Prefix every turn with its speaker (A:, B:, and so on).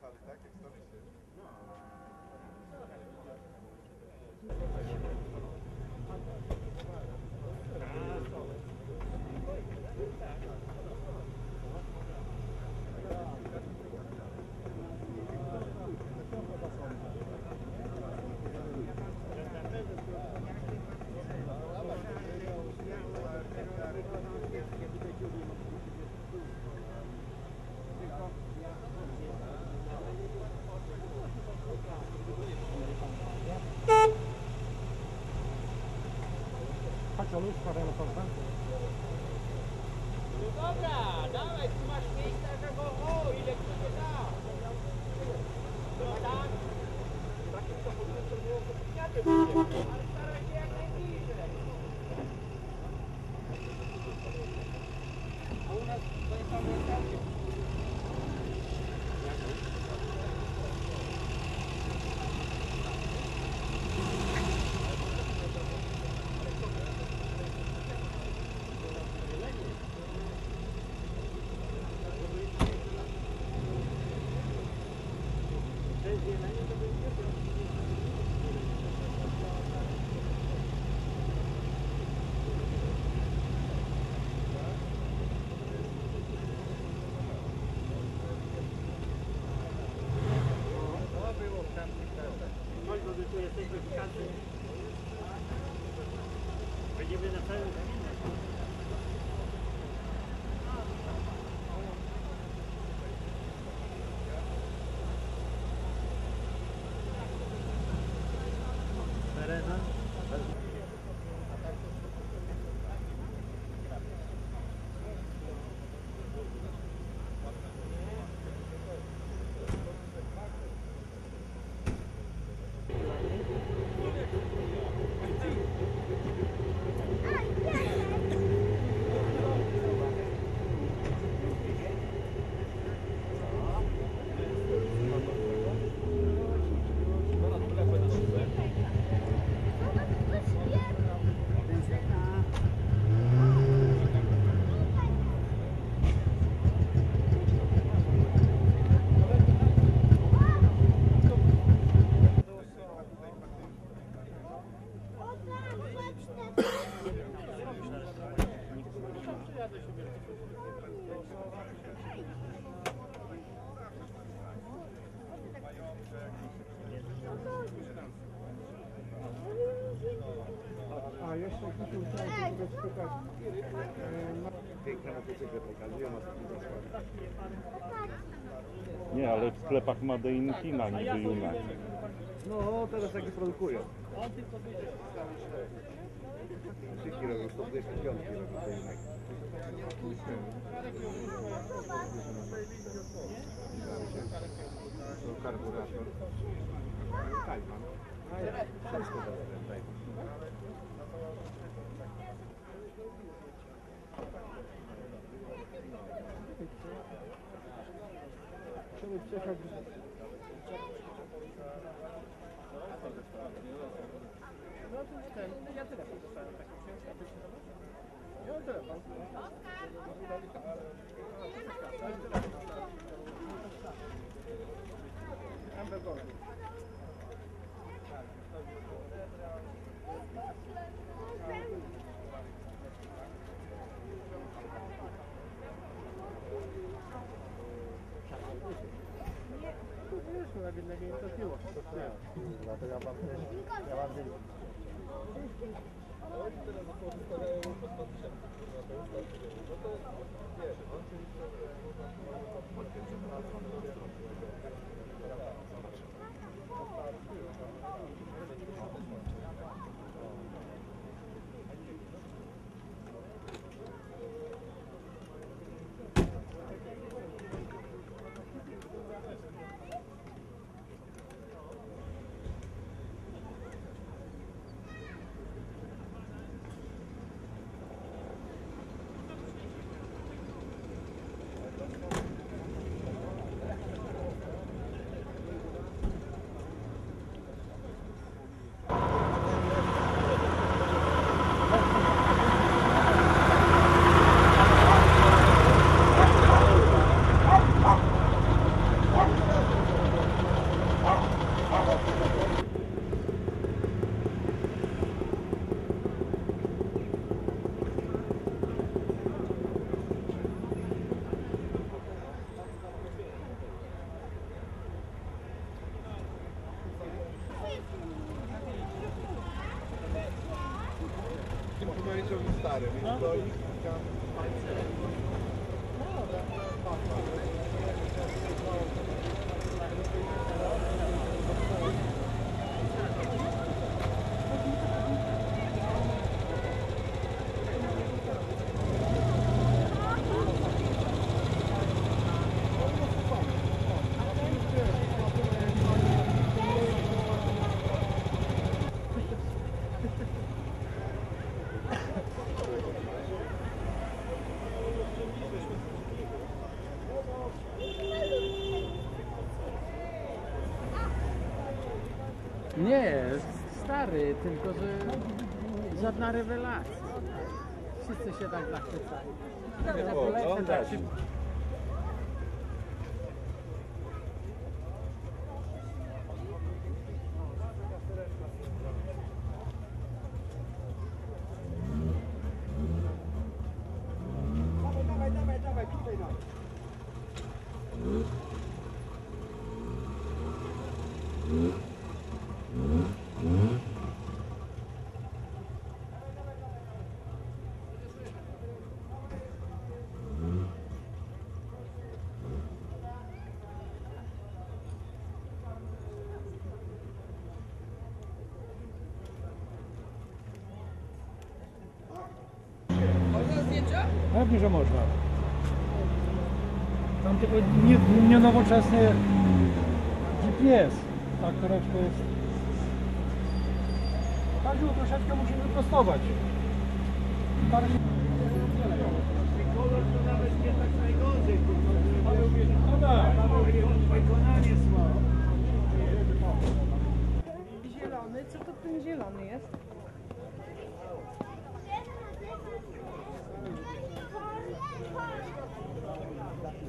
A: tarihler, A luz pada
B: na konstantę.
C: No dobra, dá tu masz miejsca, żeby... O, ile tu się da! No tak. Takie samochody, to było... Ja Chodź, bo my tu jesteśmy w kadrze. Będziemy na całym
A: Piękne motocykle pokazują.
D: Nie, ale w sklepach Made in China niby Junak.
A: No, teraz takie produkują. Wszystkie robią 125 robią to. To karburator. Wszystko tak.
B: Żeby
C: No to jest ten, ja telefon dostałem taki książka, to się Ja mam telefon. sulla villa che è più
A: la troviamo a Thank you. secretária, então
E: Nie, stary, tylko że żadna rewelacja. Wszyscy się tak zachwycają. Polecę tak.
B: Dawaj,
F: Pewnie, że można. Tam tylko nie, nie nowoczesny GPS. Tak, troszkę jest. Kaziu, troszeczkę musimy prostować. Parę...
B: Kolor to nawet nie tak.
G: Zielony, co to ten zielony jest?